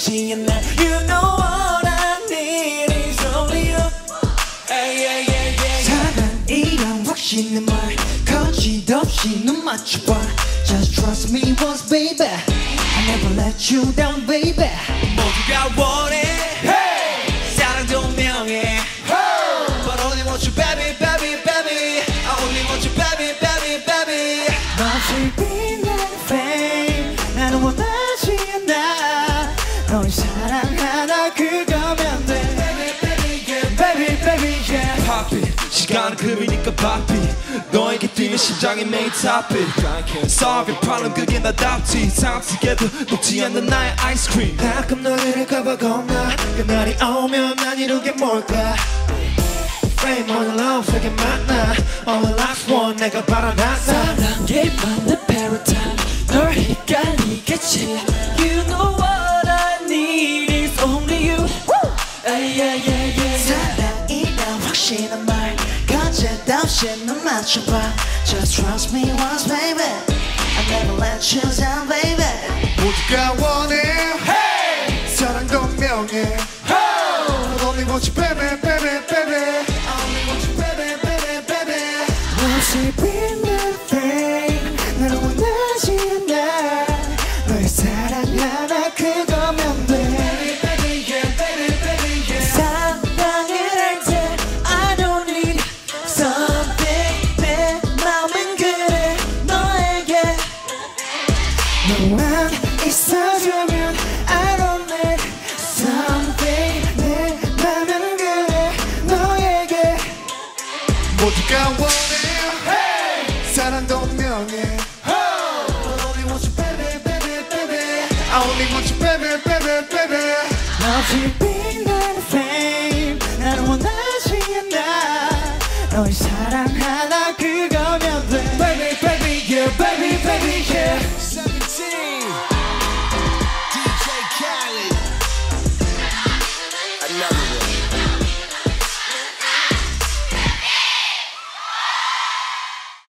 헷갈리겠지 않아 You know what I need is only you Hey, yeah, yeah, yeah, yeah. 사랑이란 확신의 말 거짓 없이 눈 맞춰봐 Just trust me once baby I never let you down baby 모두가 원 Pop it 시간은 금이니까 바삐 너에게 뛰는 심장이 main topic Solve your problem 그게 나답지 상치게도 녹지 않는 나의 아이스크림 가끔 너를 잃을까봐 겁나 그날이 오면 난 이루게 뭘까 Frame on love 세게 만나 All the last one 내가 바라놨나 사랑에 맞는 paradigm 널 헷갈리겠지 You know what I need is only you Ay, yeah, yeah, yeah. 사랑이란 확신한 말 거짓 없이 눈 맞춰봐 Just trust me once baby I never let you down baby 모두가 원해. 사랑도 명예. But only want you, baby, baby, baby. I only want you, baby, baby, baby. 너의 빛나는 모두가 원해 hey! 사랑도 명예 I only want you baby baby baby I only want you baby baby baby 너의 빛나는 fame 나는 원하지 않아 너의 사랑 하나 그거면 돼 Baby baby yeah baby